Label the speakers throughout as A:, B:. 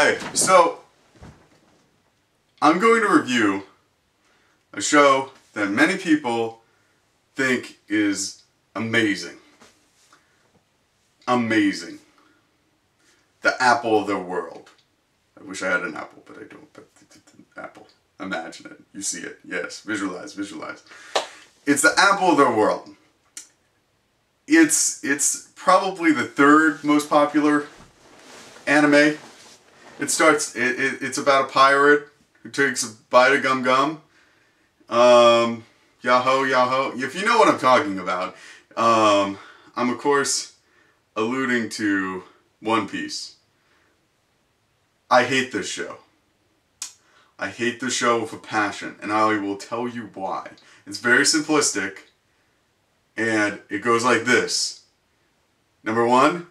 A: Hey, so I'm going to review a show that many people think is amazing. Amazing. The apple of their world. I wish I had an apple, but I don't. But apple. Imagine it. You see it. Yes. Visualize. Visualize. It's the apple of their world. It's it's probably the third most popular anime. It starts. It, it, it's about a pirate who takes a bite of gum gum. Um, Yahoo, Yahoo. If you know what I'm talking about, um, I'm of course alluding to One Piece. I hate this show. I hate the show with a passion, and I will tell you why. It's very simplistic, and it goes like this. Number one,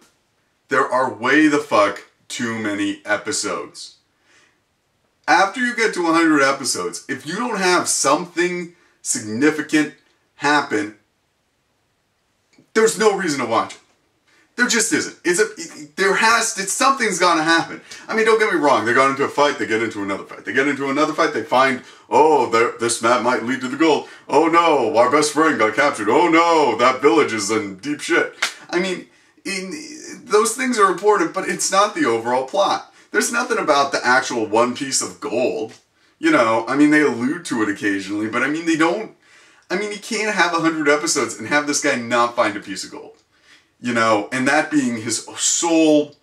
A: there are way the fuck too many episodes. After you get to 100 episodes, if you don't have something significant happen, there's no reason to watch it. There just isn't. It's a there has it's something's gonna happen. I mean, don't get me wrong. They got into a fight. They get into another fight. They get into another fight. They find oh, this map might lead to the gold. Oh no, our best friend got captured. Oh no, that village is in deep shit. I mean, in, those things are important, but it's not the overall plot. There's nothing about the actual one piece of gold. You know, I mean, they allude to it occasionally, but I mean, they don't. I mean, you can't have a hundred episodes and have this guy not find a piece of gold you know, and that being his sole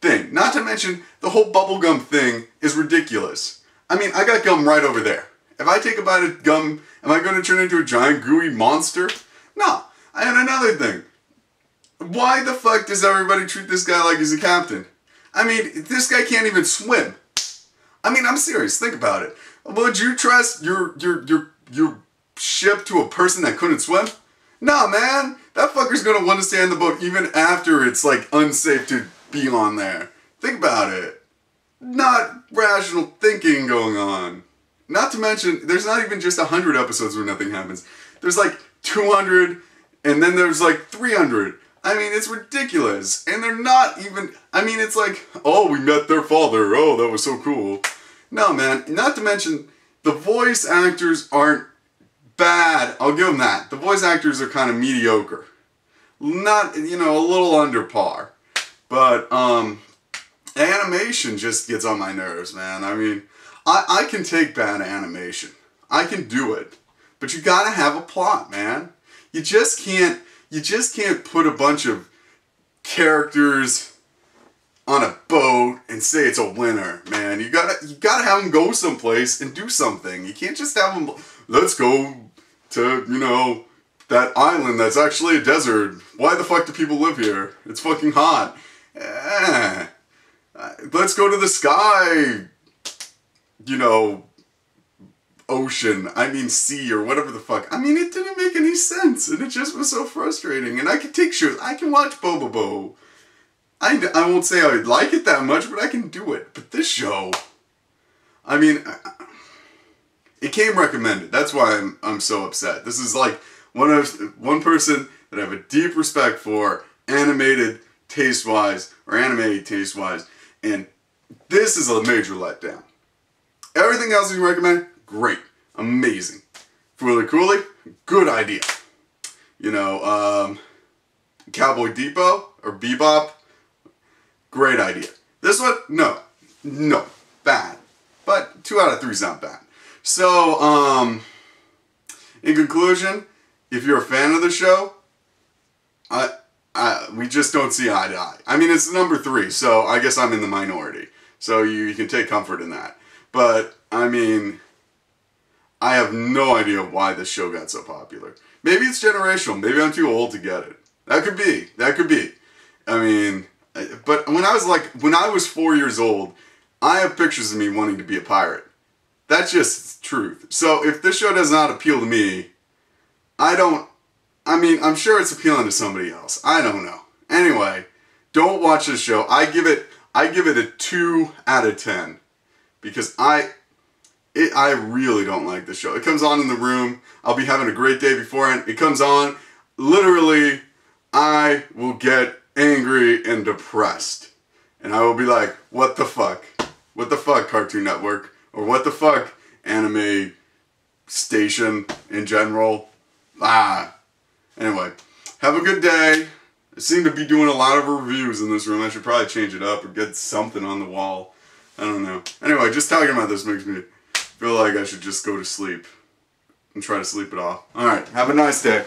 A: thing. Not to mention, the whole bubblegum thing is ridiculous. I mean, I got gum right over there. If I take a bite of gum, am I going to turn into a giant gooey monster? No. And another thing. Why the fuck does everybody treat this guy like he's a captain? I mean, this guy can't even swim. I mean, I'm serious. Think about it. Would you trust your your your your ship to a person that couldn't swim? Nah, man, that fucker's gonna want to stay on the boat even after it's like unsafe to be on there. Think about it. Not rational thinking going on. Not to mention, there's not even just 100 episodes where nothing happens. There's like 200, and then there's like 300. I mean, it's ridiculous. And they're not even, I mean, it's like, oh, we met their father. Oh, that was so cool. No, man, not to mention, the voice actors aren't bad. I'll give them that. The voice actors are kind of mediocre. Not, you know, a little under par. But, um, animation just gets on my nerves, man. I mean, I, I can take bad animation. I can do it. But you gotta have a plot, man. You just can't, you just can't put a bunch of characters on a boat and say it's a winner, man. You gotta, you gotta have them go someplace and do something. You can't just have them, let's go to, you know, that island that's actually a desert. Why the fuck do people live here? It's fucking hot. Eh. Let's go to the sky, you know, ocean. I mean, sea or whatever the fuck. I mean, it didn't make any sense, and it just was so frustrating. And I can take shows. I can watch Bobobo. I, I won't say I like it that much, but I can do it. But this show, I mean, it came recommended. That's why I'm I'm so upset. This is like one of one person that I have a deep respect for, animated taste wise or animated taste wise, and this is a major letdown. Everything else you recommend, great, amazing. Fooly Cooly, good idea. You know, um, Cowboy Depot or Bebop, great idea. This one, no, no, bad. But two out of three is not bad. So, um, in conclusion, if you're a fan of the show, I, I, we just don't see eye to eye. I mean, it's number three, so I guess I'm in the minority. So you, you can take comfort in that. But, I mean, I have no idea why this show got so popular. Maybe it's generational. Maybe I'm too old to get it. That could be. That could be. I mean, but when I was like, when I was four years old, I have pictures of me wanting to be a pirate. That's just truth. So if this show does not appeal to me, I don't. I mean, I'm sure it's appealing to somebody else. I don't know. Anyway, don't watch this show. I give it. I give it a two out of ten because I. It, I really don't like the show. It comes on in the room. I'll be having a great day beforehand. It comes on. Literally, I will get angry and depressed. and I will be like, what the fuck? What the fuck, Cartoon Network? Or what the fuck, anime station in general? Ah. Anyway, have a good day. I seem to be doing a lot of reviews in this room. I should probably change it up or get something on the wall. I don't know. Anyway, just talking about this makes me feel like I should just go to sleep and try to sleep it off. Alright, have a nice day.